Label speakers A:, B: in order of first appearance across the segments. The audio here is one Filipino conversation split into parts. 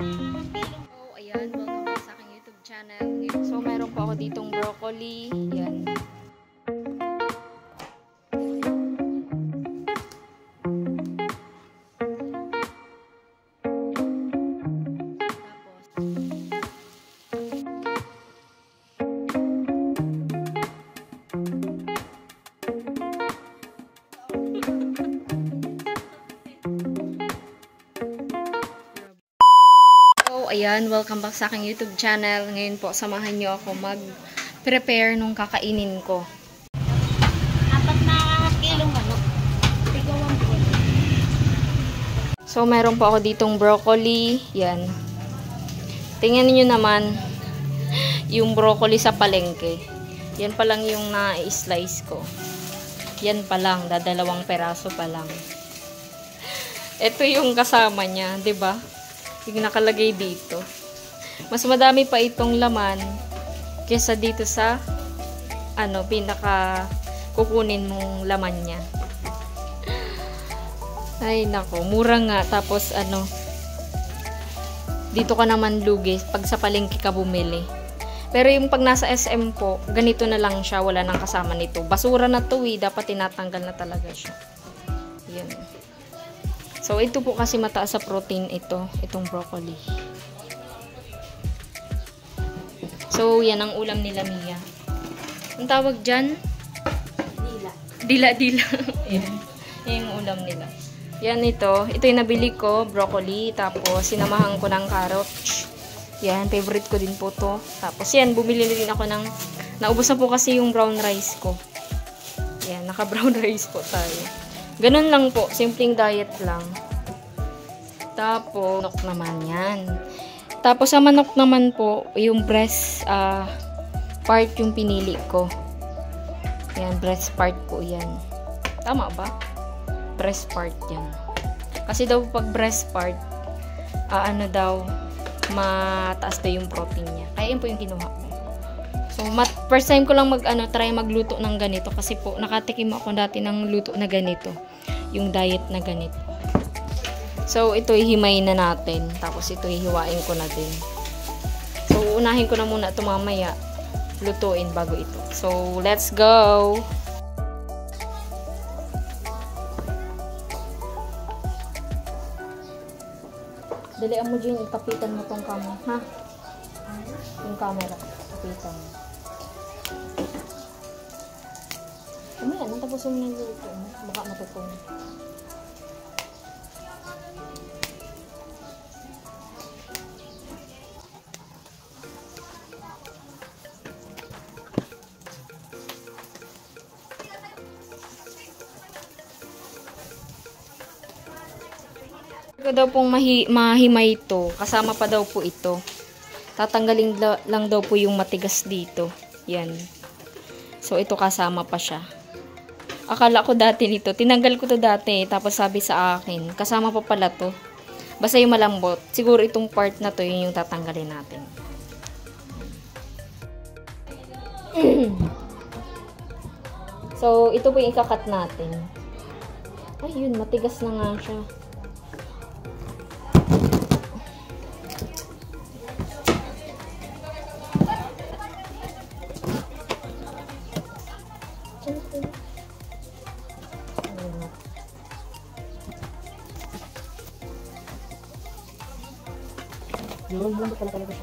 A: So, ayan, welcome sa aking YouTube channel. So, meron po ako ditong broccoli. Yan. Welcome back sa aking YouTube channel. Ngayon po, samahan niyo ako mag-prepare nung kakainin ko.
B: Apat na kilong ano. Tigawan po.
A: So, meron po ako ditong broccoli. Yan. Tingnan niyo naman yung broccoli sa palengke. Yan pa lang yung na-slice ko. Yan pa lang, dadalawang peraso pa lang. Ito yung kasama niya, 'di ba? Yung nakalagay dito. Mas madami pa itong laman kesa dito sa ano, pinaka kukunin mong laman niya. Ay, nako. Mura nga. Tapos, ano, dito ka naman lugi pag sa palengke ka bumili. Pero yung pag nasa SM po, ganito na lang siya. Wala nang kasama nito. Basura na to eh. Dapat tinatanggal na talaga siya. Yun. So, ito po kasi mataas sa protein ito. Itong broccoli. So, yan ang ulam nila Mia. Ang tawag dyan?
B: Dila.
A: Dila-dila. Yan. Yan yung ulam nila. Yan ito. Ito yung nabili ko, broccoli. Tapos, sinamahan ko ng carrots. Yan, favorite ko din po to. Tapos, yan, bumili na din ako ng... Naubos na po kasi yung brown rice ko. Yan, naka-brown rice po tayo. Ganun lang po. Simpleng diet lang. Tapos, manok naman yan. Tapos, sa manok naman po, yung breast ah, part yung pinili ko. Yan, breast part ko yan. Tama ba? Breast part yan. Kasi daw pag breast part, ah, ano daw, mataas daw yung protein niya. Kaya yun po yung kinuha ko. So, mat first time ko lang mag, ano, try magluto ng ganito. Kasi po, nakatikim ako dati ng luto na ganito. Yung diet na ganito. So, ito ihimayin na natin. Tapos, ito hihiwain ko na din. So, unahin ko na muna ito mamaya lutuin bago ito. So, let's go! Dalian mo dyan, ikapitan mo tong camera, ha? Yung camera, kapitan mo. Kumaya, nang tapos mo ng luto, baka matutong. Ko daw pong mahi, mahimay ito. Kasama pa daw po ito. Tatanggalin la- lang daw po yung matigas dito. Yan. So, ito kasama pa siya. Akala ko dati nito. Tinanggal ko to dati. Tapos sabi sa akin, kasama pa pala to. Basta yung malambot. Siguro itong part na to, yun yung tatanggalin natin. so, ito po yung ikakat natin. Ay, yun. Matigas na nga siya.
B: Mundo pala talaga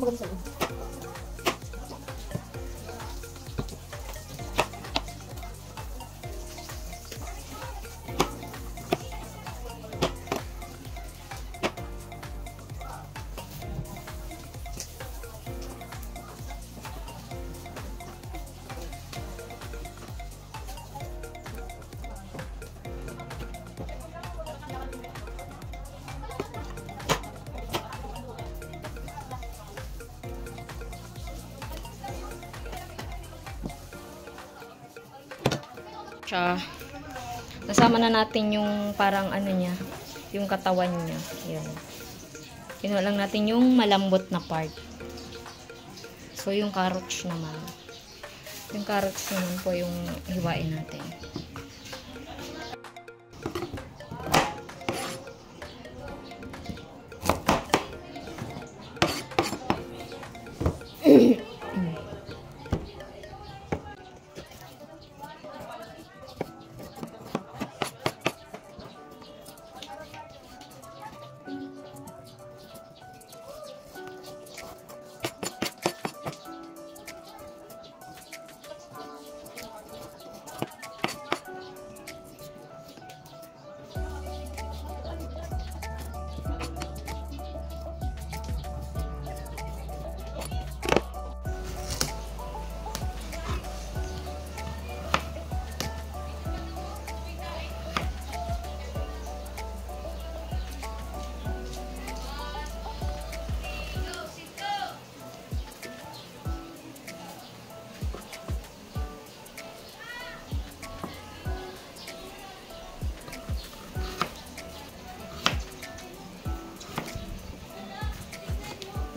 B: Помогите мне.
A: Tsaka, nasama na natin yung parang ano niya, yung katawan niya. Yan. Kinuha lang natin yung malambot na part. So, yung carrots naman. Yung carrots naman po yung hiwain natin.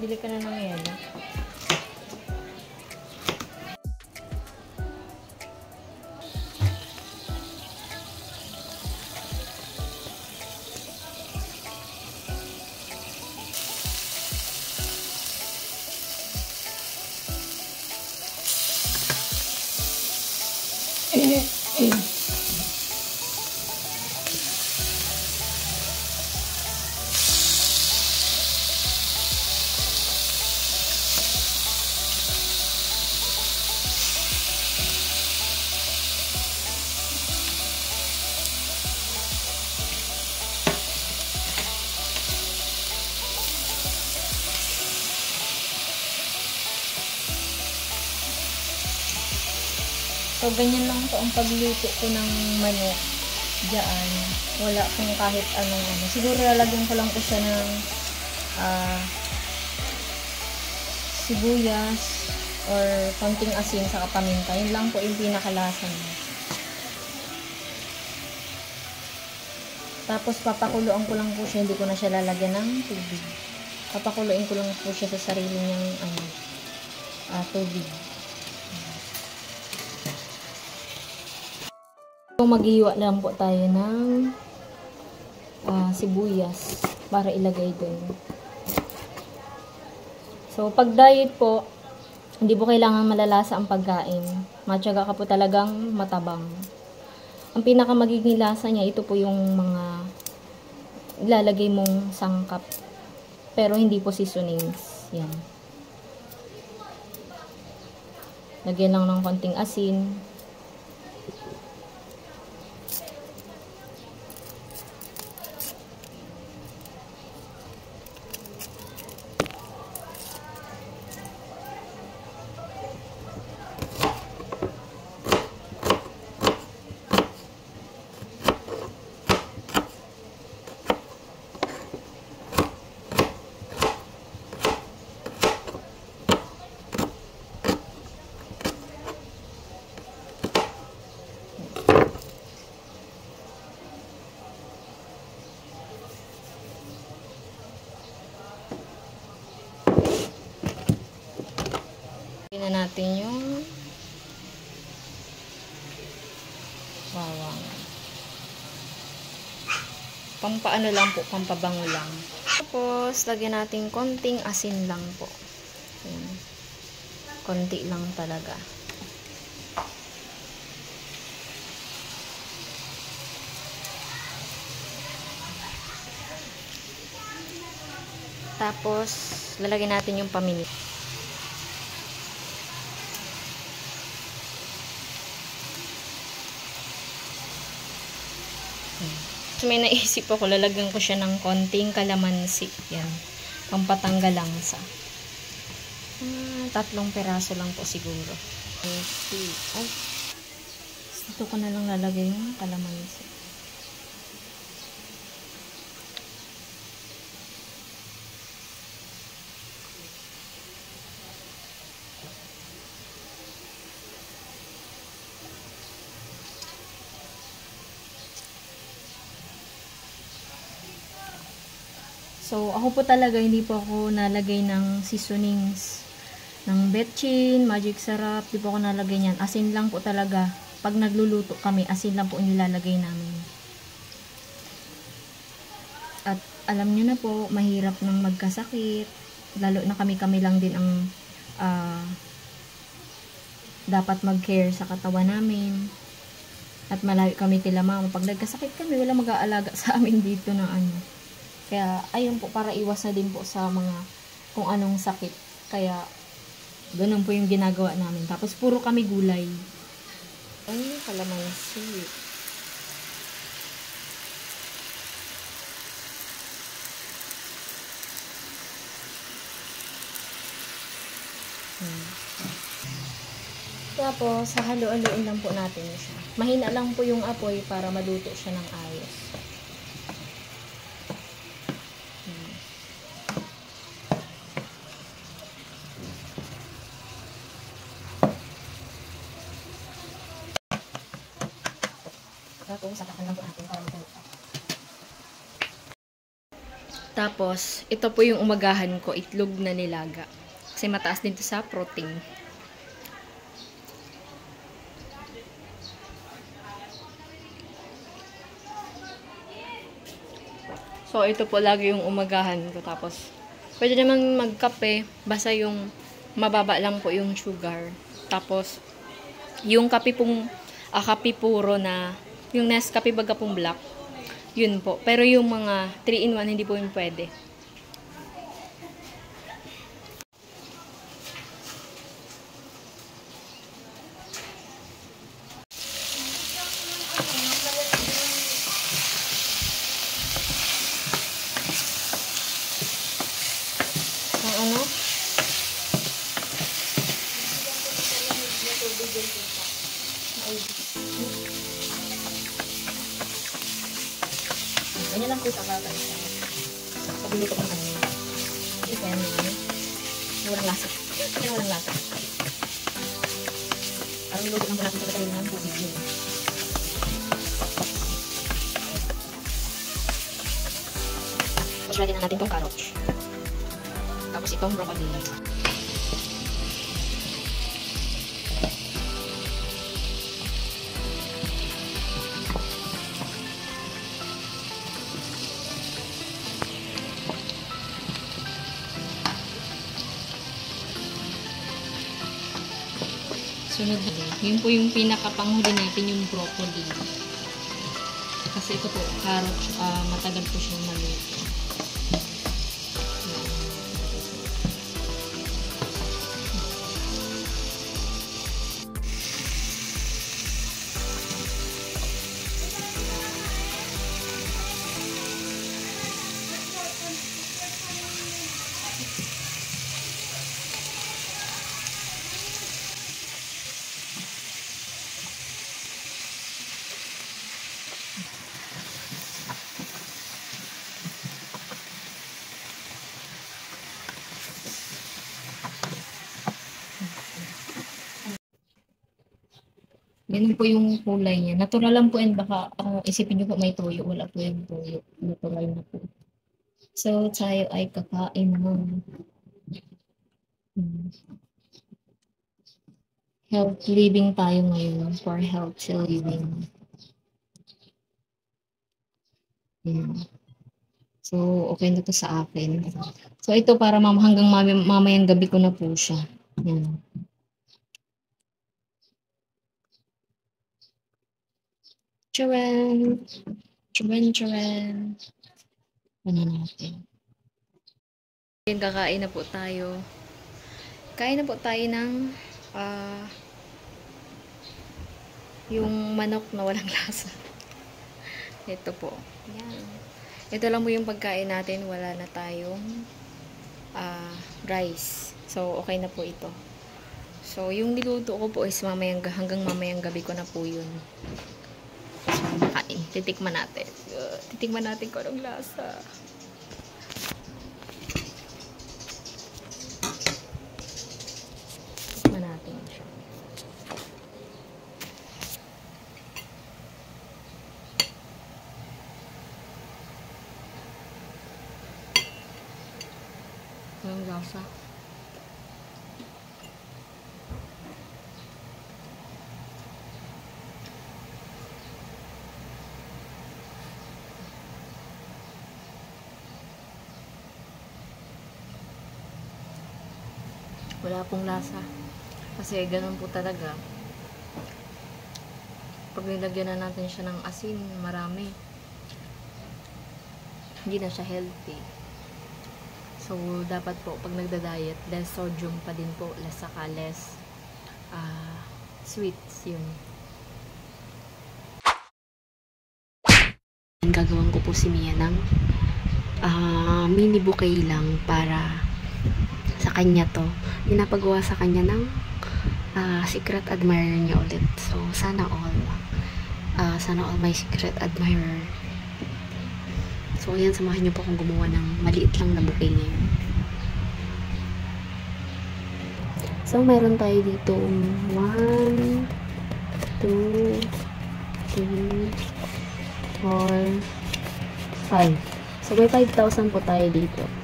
A: Bili ka na ng yelo. So, ganyan lang po ang pagluto ko ng manok diyan. Wala kung kahit anong ano. Siguro lalagyan ko lang po siya ng ah, sibuyas or konting asin sa paminta. Yun lang po yung pinakalasa niya. Tapos papakuloan ko lang po siya, hindi ko na siya lalagyan ng tubig. Papakuloan ko lang po siya sa sarili niyang ano, ah, tubig. So, maghiwa lang po tayo ng ah, sibuyas para ilagay doon. So, pag diet po, hindi po kailangan malalasa ang pagkain. Matyaga ka po talagang matabang. Ang pinaka magiging lasa niya, ito po yung mga ilalagay mong sangkap. Pero hindi po seasonings. Yan. Lagyan lang ng konting asin. Na natin yung bawang. Pampaano lang po, pampabango lang. Tapos, lagyan natin konting asin lang po. Ayan. Konti lang talaga. Tapos, lalagyan natin yung paminit. So, may naisip ako, lalagyan ko siya ng konting kalamansi. Yan. Pampatanggal lang sa. Ah, tatlong peraso lang po siguro. Okay. Ay. Ito ko na lang lalagay yung kalamansi. So, ako po talaga hindi po ako nalagay ng seasonings ng betchin, magic sarap, di po ako nalagay niyan. Asin lang po talaga. Pag nagluluto kami, asin lang po nilalagay namin. At alam niyo na po, mahirap nang magkasakit. Lalo na kami-kami lang din ang ah, dapat mag-care sa katawan namin. At malayo kami kila mama. Pag nagkasakit kami, wala mag-aalaga sa amin dito ng ano. Kaya, ayun po, para iwas na din po sa mga kung anong sakit. Kaya, ganun po yung ginagawa namin. Tapos, puro kami gulay. Ay, kalamansi. Hmm. Tapos, hahalo-haloin lang po natin siya. Mahina lang po yung apoy para maluto siya ng ayos.
B: Tapos, sakakan lang po natin para magluto.
A: Tapos, ito po yung umagahan ko, itlog na nilaga. Kasi mataas din to sa protein. So, ito po lagi yung umagahan ko. Tapos, pwede naman magkape. Basta yung mababa lang po yung sugar. Tapos, yung kape pong, ah, kape puro na, yung Nescafe baga black, yun po. Pero yung mga 3-in-1, hindi po yun pwede. Sunod din. Yun po yung pinakapanghuli natin, yung broccoli. Kasi ito po, carrot, ah, matagal po siyang maluto. Ganun po yung kulay niya. Natural lang po yan. Baka ah, isipin niyo po may toyo. Wala po yung toyo. Natural na po. So, tayo ay kakain ng Hmm. health living tayo ngayon for healthy living. Yan. So, okay na to sa akin. So, ito para mam hanggang mami- mamayang gabi ko na po siya. Yan. Charan! Charan, charan! Ano natin? Yan, kakain na po tayo. Kain na po tayo ng ah, yung manok na walang lasa. Ito po. Yan. Ito lang po yung pagkain natin. Wala na tayong ah, rice. So, okay na po ito. So, yung niluto ko po is mamayang, hanggang mamayang gabi ko na po yun. So, makain. Titikman natin. Titikman natin kung anong lasa. Tikman natin siya. lasa. Wala pong lasa. Kasi ganun po talaga. Pag nilagyan na natin siya ng asin, marami. Hindi na siya healthy. So, dapat po, pag nagda-diet, less sodium pa din po, less saka less ah, sweets yun. Gagawin ko po si Mia ng ah, mini bouquet lang para sa kanya to. Pinapagawa sa kanya ng ah, secret admirer niya ulit. So, sana all. ah, sana all my secret admirer. So, ayan, samahan niyo po akong gumawa ng maliit lang na bouquet ngayon. So, meron tayo dito 1, 2, 3, 4, 5. So, may 5,000 po tayo dito.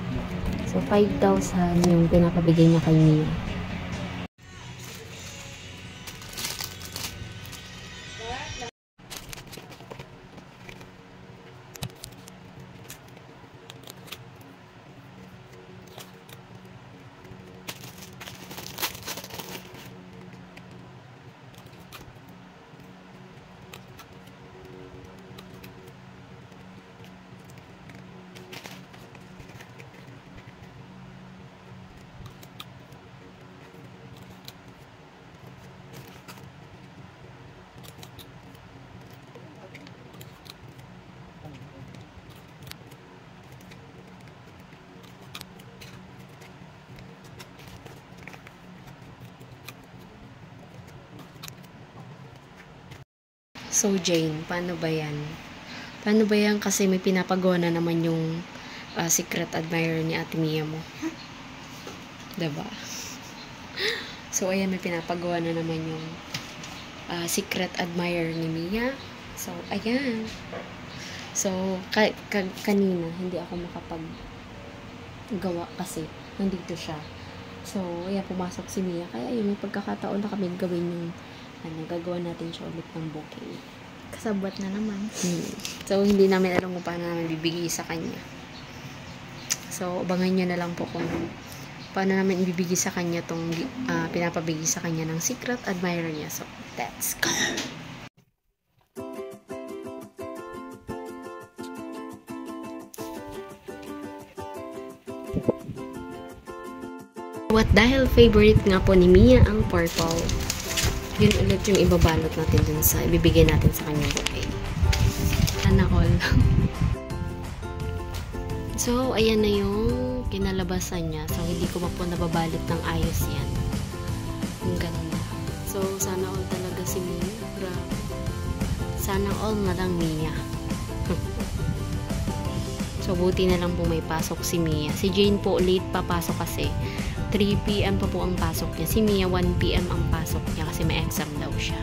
A: So, 5,000 yung pinapabigay niya kay Mia. So, Jane, paano ba yan? Paano ba yan? Kasi may pinapagawa na naman yung ah, secret admirer ni Ate Mia mo. Diba? So, ayan, may pinapagawa na naman yung ah, secret admirer ni Mia. So, ayan. So, ka- ka- kanina, hindi ako makapag gawa kasi nandito siya. So, ayan, pumasok si Mia. Kaya ayun, may pagkakataon na kami gawin yung ano, gagawa natin siya ulit ng bouquet.
B: Kasabot na naman.
A: Hmm. So, hindi namin alam kung paano namin bibigay sa kanya. So, abangan nyo na lang po kung paano namin ibibigay sa kanya tong ah, pinapabigay sa kanya ng secret admirer niya. So, let's go! What dahil favorite nga po ni Mia ang purple, yun ulit yung ibabalot natin dun sa, ibibigay natin sa kanyang bouquet. Sana all. so, ayan na yung kinalabasan niya. So, hindi ko pa po nababalot ng ayos yan. Ang ganda. So, sana all talaga si Mia. Sana all na lang Mia. So, buti na lang po may pasok si Mia. Si Jane po late papasok kasi 3 p.m. pa po ang pasok niya. Si Mia, 1 p.m. ang pasok niya kasi may exam daw siya.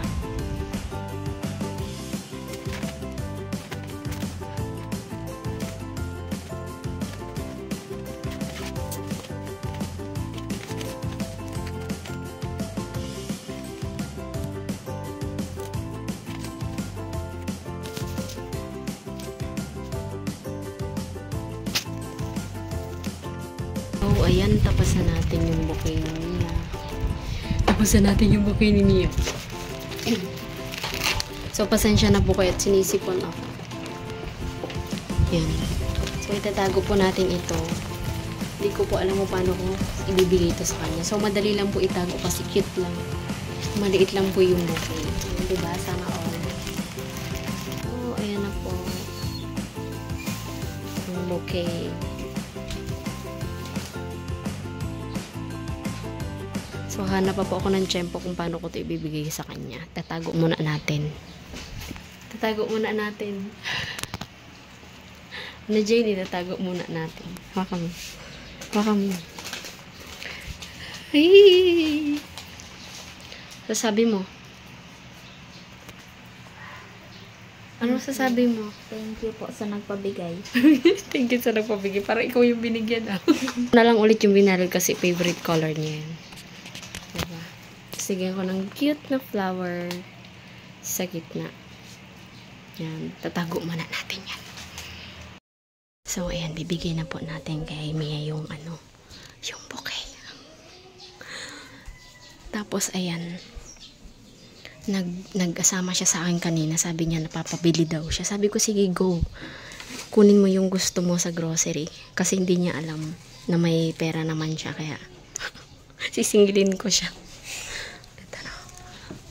A: Tapasan natin yung bouquet ni Mia. so, pasensya na po kayo at sinisipon ako. Yan. So, itatago po natin ito. Hindi ko po alam kung paano ko ibibigay ito sa kanya. So, madali lang po itago kasi cute lang. Maliit lang po yung bouquet. So, diba? Sana all. Oh, ayan na po. Yung bouquet. So, hanap pa po ako ng tiyempo kung paano ko ito ibibigay sa kanya. Tatago muna natin. Tatago muna natin. Na Jane, tatago muna natin. Haka mo. Haka mo. Sasabi mo. Ano sasabi mo?
B: Thank you po sa nagpabigay.
A: Thank you sa nagpabigay. Para ikaw yung binigyan ah. na lang ulit yung binaril kasi favorite color niya yan. Sige ko ng cute na flower sa gitna. Yan. Tatago muna natin yan. So, ayan. Bibigay na po natin kay Mia yung ano, yung bouquet. Tapos, ayan. Nag, nag-asama siya sa akin kanina. Sabi niya, napapabili daw siya. Sabi ko, sige, go. Kunin mo yung gusto mo sa grocery. Kasi hindi niya alam na may pera naman siya. Kaya, sisingilin ko siya. Ito na.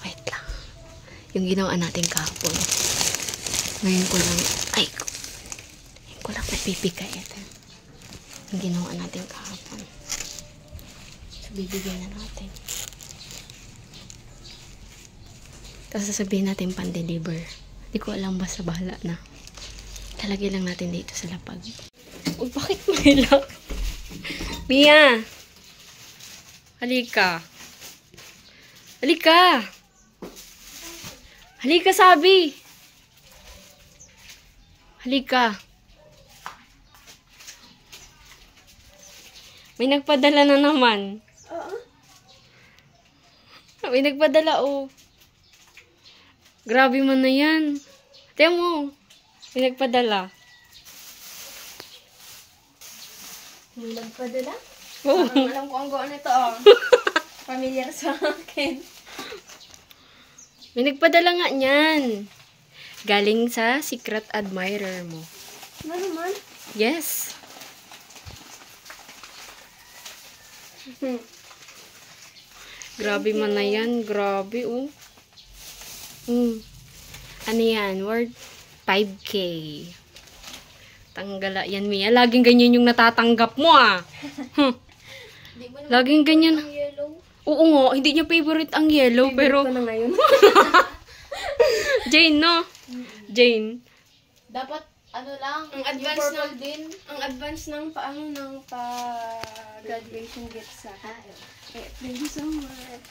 A: Wait lang. Yung ginawa natin kahapon. Ngayon ko lang, ay, ngayon ko lang napipigay. Ito. Yung ginawa natin kahapon. So, bibigyan na natin. Tapos sasabihin natin pan-deliver. Hindi ko alam basta bahala na. Talagay lang natin dito sa lapag. Oh, bakit may lock? Mia! Halika. Halika! Halika, sabi! Halika. May nagpadala na naman.
B: Oo.
A: May nagpadala, oh. Grabe man na yan. Tiyan mo. May nagpadala.
B: May nagpadala?
A: Oh.
B: Parang alam ko ang goon nito, oh. Familiar sa akin.
A: May nagpadala nga niyan. Galing sa secret admirer mo.
B: Ano naman?
A: Yes.
B: Hmm.
A: Grabe man na yan. Grabe, oh. Mm. Ano yan? Worth 5K. Tanggala yan, Mia. Laging ganyan yung natatanggap mo, ah. Hmm. Laging ganyan.
B: yellow?
A: Oo nga, hindi niya favorite ang yellow, pero...
B: Ito na ngayon.
A: Jane, no? Jane.
B: Dapat, ano lang,
A: Ang advance ng-
B: din.
C: ang advance ng paano ng pa graduation gift sa akin. Eh, thank you so much.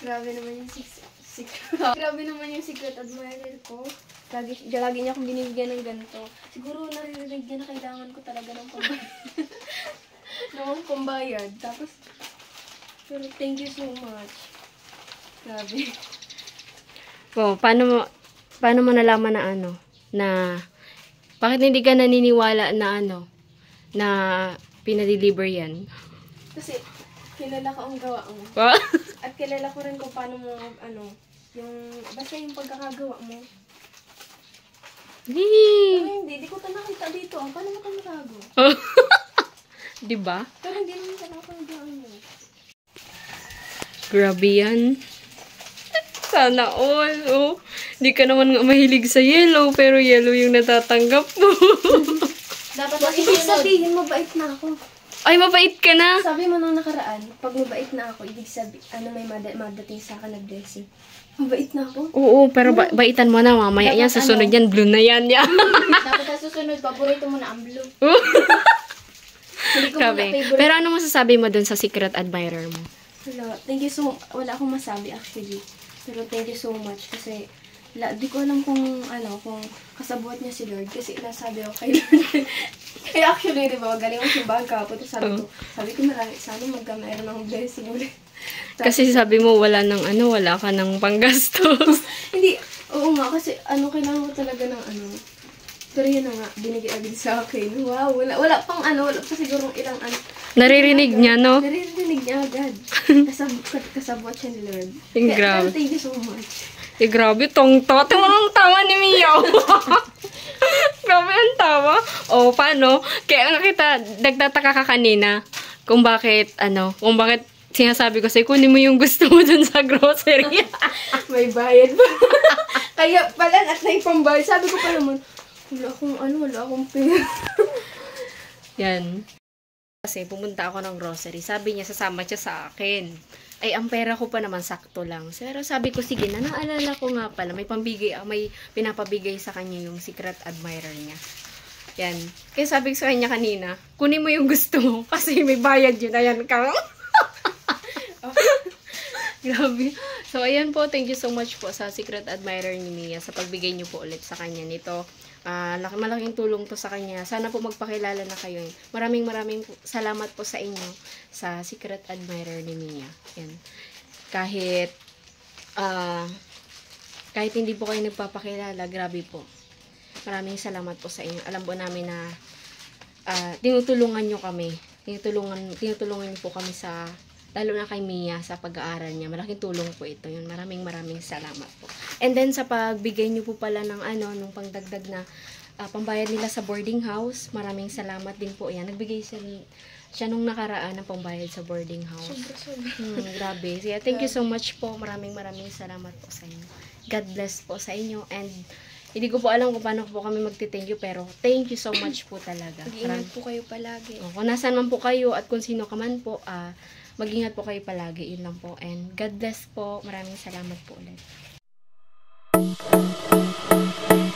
C: Grabe naman yung six, six, grabe naman yung secret admirer ko. Lagi, lagi niya akong binibigyan ng ganito. Siguro naririnig niya na kailangan ko talaga ng pambayad. ng pambayad. Tapos, pero thank you so much. Grabe.
A: Oh, paano mo, paano mo nalaman na ano? Na, bakit hindi ka naniniwala na ano? Na, pinadeliver yan?
C: Kasi, kilala ko ang gawa mo. At kilala ko rin kung paano mo, ano, yung, basta yung pagkakagawa mo.
A: Yee!
C: Pero hindi, di ko ito nakita dito. Ah, paano mo ito nagago?
A: Di ba?
C: Pero hindi naman ito nakakagawa mo.
A: Grabe yan. Sana all, oh. Di ka naman nga mahilig sa yellow, pero yellow yung natatanggap mo.
B: Dapat
C: Ibig
B: masusunod.
C: sabihin, mabait na ako.
A: Ay, mabait ka na.
C: Sabi mo nung nakaraan, pag mabait na ako, ibig sabi, ano may mada- madating sa akin na blessing. Mabait na ako.
A: Oo, pero ba- baitan mo na, mamaya yan,
B: Dapat
A: susunod
B: ano?
A: yan, blue na yan. yan.
B: Dapat sa susunod, paborito mo na ang blue. Favorite.
A: Pero ano masasabi mo dun sa secret admirer mo?
C: Wala, thank you so, wala akong masabi actually. Pero thank you so much kasi la, di ko alam kung ano, kung kasabuhat niya si Lord kasi nasabi ako kay Lord. Kaya actually, di ba, galing ako simbahan kapot. Sabi ko, sabi ko marami, sana magka mayroon ng blessing ulit.
A: Kasi sabi mo, wala nang ano, wala ka ng panggastos.
C: Hindi, oo nga, kasi ano, kailangan ko talaga ng ano. Pero yun na nga, binigay agad sa akin. Wow, wala, wala pang ano, wala pa siguro ilang ano.
A: Naririnig niya, no?
C: Naririnig niya agad. Kasab kasabot siya ni Lord.
A: Yung
C: Kaya,
A: grabe.
C: thank you so much.
A: Eh, grabe, tong-to. Tingnan mo ang tawa ni Mio. grabe ang tawa. O, paano? Kaya nga kita, nagtataka ka kanina kung bakit, ano, kung bakit sinasabi ko sa'yo, kunin mo yung gusto mo dun sa grocery.
C: May bayad pa. Kaya pala, at na pambayad. Sabi ko pa naman, wala akong ano, wala akong pera.
A: Yan. Kasi pumunta ako ng grocery. Sabi niya, sasama siya sa akin. Ay, ang pera ko pa naman sakto lang. Pero sabi ko, sige na, naalala ko nga pala, may pambigay, ah, may pinapabigay sa kanya yung secret admirer niya. Yan. Kaya sabi ko sa kanya kanina, kunin mo yung gusto mo kasi may bayad yun. Ayan ka. Grabe. So, ayan po. Thank you so much po sa secret admirer ni Mia sa pagbigay niyo po ulit sa kanya nito. Laki malaking tulong to sa kanya. Sana po magpakilala na kayo. Maraming maraming po- salamat po sa inyo sa secret admirer ni Mia. Yan. Kahit ah kahit hindi po kayo nagpapakilala, grabe po. Maraming salamat po sa inyo. Alam po namin na ah, tinutulungan nyo kami. Tinutulungan, tinutulungan nyo po kami sa, lalo na kay Mia sa pag-aaral niya. Malaking tulong po ito yun. Maraming maraming salamat po. And then sa pagbigay nyo po pala ng ano, nung pangdagdag na ah, pambayad nila sa boarding house, maraming salamat din po yan. Nagbigay siya, siya nung nakaraan ng pambayad sa boarding house.
C: Sobra-sobra.
A: Hmm, grabe. So, yeah, thank you so much po. Maraming maraming salamat po sa inyo. God bless po sa inyo. And hindi ko po alam kung paano po kami magti-thank you, pero thank you so much po talaga.
C: Mag-iingat
A: Maram-
C: po kayo palagi.
A: Oh, kung nasan man po kayo at kung sino ka man po, ah, Magingat po kayo palagi. Yun lang po. And God bless po. Maraming salamat po ulit. Thank you.